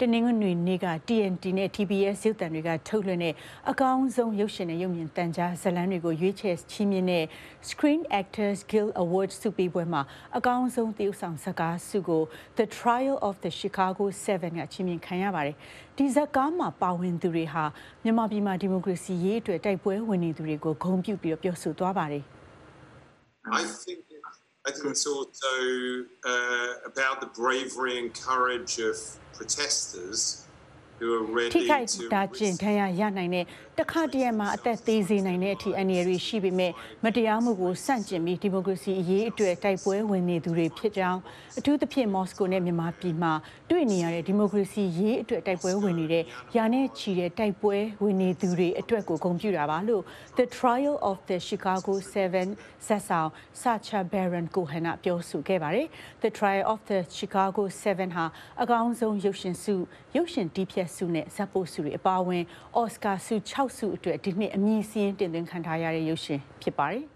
တနင်္ဂနွေနေ့က TNT နဲ့ TBS ရုပ်သံတွေကထုတ်လွှင့်တဲ့အကောင်းဆုံးရုပ်ရှင်နဲ့ရုပ်မြင်သံကြားဇာတ်လမ်းတွေကိုရွေးချယ်ချီးမြှင့်တဲ့ Screen Actors Guild Awards ဆုပေးပွဲမှာအကောင်းဆုံးသရုပ်ဆောင်ဇာတ်ကားဆုကို The Trial of the Chicago 7ကချီးမြှင့်ခံရပါတယ်။ဒီဇာတ်ကားမှာပါဝင်သူတွေဟာမြန်မာပြည်မှာဒီမိုကရေစီရေးအတွက်တိုက်ပွဲဝင်နေသူတွေကိုဂုဏ်ပြုပြီးပြောဆိုသွားပါတယ်။ I think I think it's also uh, about the bravery and courage of protesters ထိခိုက် to တာကျင်ဒဏ်ရာရနိုင်တဲ့တခါတည်းမှာအသက်သေးစေနိုင်တဲ့အထိအနေရီရှိပေမဲ့မတရားမှုကိုစန့်ကျင်ပြီးဒီမိုကရေစီအရေးအတွက်တိုက်ပွဲဝင်နေသူတွေဖြစ်ကြောင်းအထူးသဖြင့်မော်စကိုနဲ့မြန်မာပြည်မှာတွေ့နေရတဲ့ဒီမိုကရေစီရေးအတွက်တိုက်ပွဲဝင်နေတဲ့ယာနဲ့ချီတဲ့တိုက်ပွဲဝင်နေသူတွေအတွက်ကိုဂုဏ်ပြုတာပါလို့ The Trial of the Chicago 7ဇက်ဆောင် Sacha Baron Cohen ကပြောဆိုခဲ့ပါတယ်။ The Trial of the Chicago 7ဟာအကောင်းဆုံးရုပ်ရှင်ဆုရုပ်ရှင်တီးဖြတ်ဆုနဲ့ဇက်ပို့ဆုတွေအပါအဝင်အော်စကာဆု6ဆုအတွက်ဒီနှစ်အမည်စရင်းတင်သွင်းခံထားရတဲ့ရုပ်ရှင်ဖြစ်ပါတယ်။